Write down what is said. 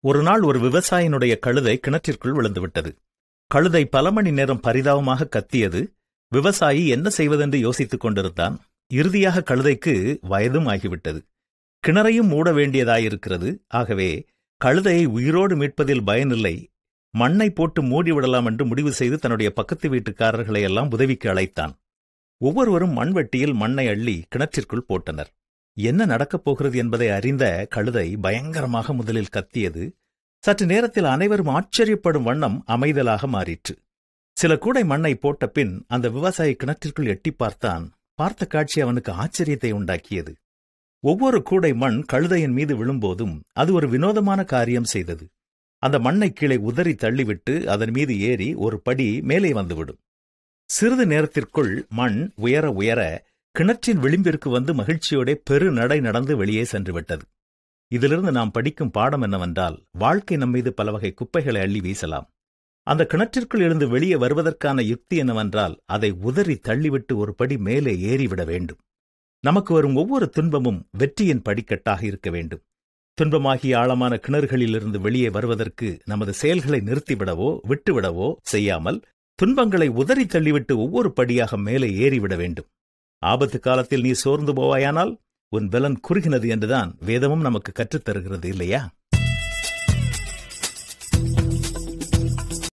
ஒரு நாள் ஒரு விவசாயினுடைய கழுதை கிணற்றிற்குள் விழுந்துவிட்டது. கழுதை பல மணி நேரம் பரிதாபமாக கத்தியது விவசாயி என்ன செய்வதென்று யோசித்துக் கொண்டிருந்தான். இறுதியாக கழுதைக்கு வயதும் ஆகிவிட்டது. கிணறையும் மூட வேண்டியதாயிருக்கிறது. ஆகவே கழுதையை உயிரோடு மீட்பதில் பயனில்லை. மண்ணை போட்டு மூடிவிடலாம் என்று முடிவு செய்து தன்னுடைய பக்கத்து வீட்டுக்காரர்களை எல்லாம் உதவிக்கு அழைத்தான். ஒவ்வொருவரும் மண்வெட்டியில் மண்ணை அள்ளி கிணற்றிற்குள் போட்டனர். என்ன நடக்கப் போகிறது என்பதை அறிந்த கழுதை பயங்கரமாக முதலில் கத்தியது. சற்று நேரத்தில் அனைவரும் ஆச்சரியப்படும் வண்ணம் அமைதலாக மாறிற்று. சில கூடை மண்ணை போட்ட பின் அந்த விவசாயி கிணற்றிற்குள் எட்டி பார்த்தான். பார்த்த காட்சி அவனுக்கு ஆச்சரியத்தை உண்டாக்கியது. ஒவ்வொரு கூடை மண் கழுதையின் மீது விழும்போதும் அது ஒரு வினோதமான காரியம் செய்தது. அந்த மண்ணை கீழே உதறி தள்ளிவிட்டு அதன் மீது ஏறி ஒரு படி மேலே வந்துவிடும். சிறிது நேரத்திற்குள் மண் உயர உயர கிணற்றின் விளிம்பிற்கு வந்து மகிழ்ச்சியோட பெரு நடை நடந்து வெளியே சென்று விட்டது இதிலிருந்து நாம் படிக்கும் பாடம் என்னவென்றால் வாழ்க்கை நம்மீது பல வகை குப்பைகளை அள்ளி வீசலாம். அந்த கிணற்றிற்குள் இருந்து வெளியே வருவதற்கான யுக்தி என்னவென்றால் அதை உதறி தள்ளிவிட்டு ஒரு படி மேலே ஏறிவிட வேண்டும். நமக்கு வரும் ஒவ்வொரு துன்பமும் வெற்றியின் படிக்கட்டாக இருக்க வேண்டும். துன்பமாகிய ஆழமான கிணறுகளிலிருந்து வெளியே வருவதற்கு நமது செயல்களை நிறுத்திவிடவோ விட்டுவிடவோ செய்யாமல் துன்பங்களை உதறி தள்ளிவிட்டு ஒவ்வொரு படியாக மேலே ஏறிவிட வேண்டும். ஆபத்து காலத்தில் நீ சோர்ந்து போவாயானால் உன் பலன் குறுகினது என்றுதான் வேதமும் நமக்கு கற்றுத்தருகிறது இல்லையா?